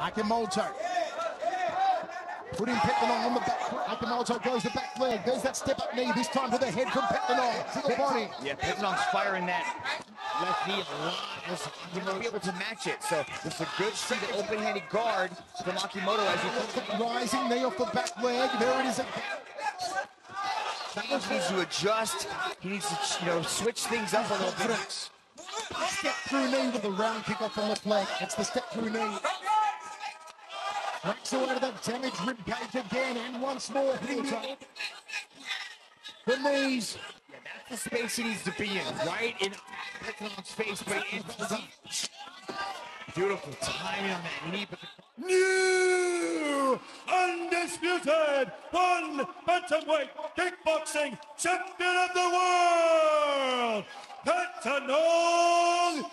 Akimoto. Putting Petchtanong on the back. Akimoto goes the back leg. There's that step up knee, this time to the head from Petchtanong to the body. Yeah, Petchtanong's firing that left knee a lot. Be able to match it. So it's a good straight open-handed guard from Akimoto as he Rising knee off the back leg. There it is again. He needs to adjust. He needs to, you know, switch things up a little bit. Step through knee with a round kick off the left leg. It's the step through knee. Breaks away to that damaged rib cage again, and once more Hilton. The knees. Yeah, that's the space he needs to be in, right in Petchtanong's face, but Beautiful timing on that knee, but the New undisputed one bantamweight kickboxing champion of the world, Petchfergus!